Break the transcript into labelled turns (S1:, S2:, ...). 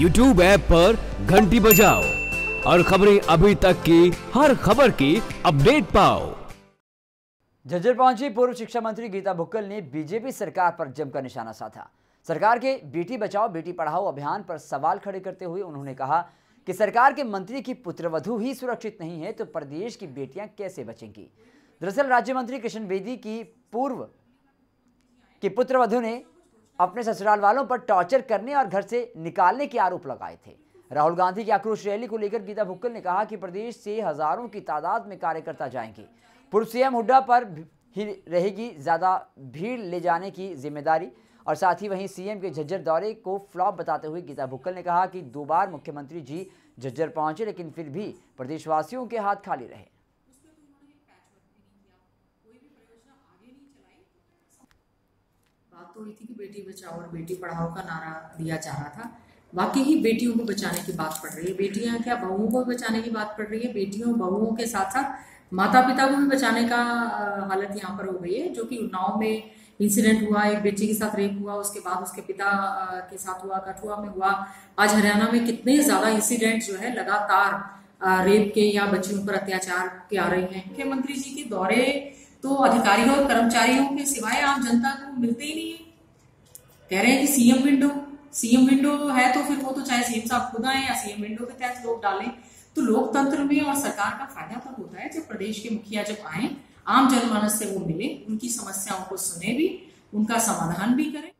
S1: YouTube app पर घंटी बजाओ और खबरें अभी तक की हर खबर की अपडेट पाओ।
S2: झज्जर पहुँची पूर्व शिक्षा मंत्री गीता भुक्कल ने बीजेपी सरकार पर जमकर निशाना साधा। सरकार के बेटी बचाओ, बेटी पढ़ाओ अभियान पर सवाल खड़े करते हुए उन्होंने कहा कि सरकार के मंत्री की पुत्रवधु ही सुरक्षित नहीं है तो प्रदेश की बेटियाँ कैसे बचेंगी? दरअसल राज्य मंत्री किशन बेदी की पूर्व की पुत्रवधु ने अपने ससुराल वालों पर टॉर्चर करने और घर से निकालने के आरोप लगाए थे। राहुल गांधी की आक्रोश रैली को लेकर गीता भुक्कल ने कहा कि प्रदेश से हज़ारों की तादाद में कार्यकर्ता जाएँगे। पूर्व सीएम हुड्डा पर ही रहेगी ज़्यादा भीड़ ले जाने की ज़िम्मेदारी और साथ ही वहीं सीएम के झज्जर दौरे को फ्लॉप बताते हुए गीता भुक्कल ने कहा कि दो बार मुख्यमंत्री जी झज्जर पहुँचे, लेकिन फिर भी प्रदेशवासियों के हाथ खाली रहे।
S3: बात तो हुई थी कि बेटी बचाओ और बेटी पढ़ाओ का नारा दिया जा रहा था। बाकी ही बेटियों को बचाने की बात पड़ रही है। बेटियाँ क्या बहुओं को भी बचाने की बात पड़ रही है? बेटियों, बहुओं के साथ साथ माता पिता को भी बचाने का हालत यहाँ पर हो गई है, जो कि उन्नाव में इंसिडेंट हुआ, एक बेटी के साथ रेप हुआ, उसके बाद उसके पिता के साथ हुआ, कठुआ में हुआ। आज हरियाणा में कितने ज़्यादा इंसिडेंट जो है, लगातार रेप के या बच्चियों पर अत्याचार के आ रहे हैं। मुख्यमंत्री जी के दौरे तो अधिकारियों और कर्मचारियों के सिवाय आम जनता को मिलते ही नहीं है। कह रहे हैं कि सीएम विंडो सीएम विंडो है तो फिर वो तो चाहे सीएम साहब खुद आए या सीएम विंडो के तहत लोग डालें तो लोकतंत्र में और सरकार का फ़ायदा तब होता है जब प्रदेश के मुखिया जब आए, आम जनमानस से वो मिले, उनकी समस्याओं को सुने भी, उनका समाधान भी करें।